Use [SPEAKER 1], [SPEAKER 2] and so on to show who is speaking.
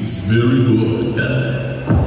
[SPEAKER 1] It's very well done.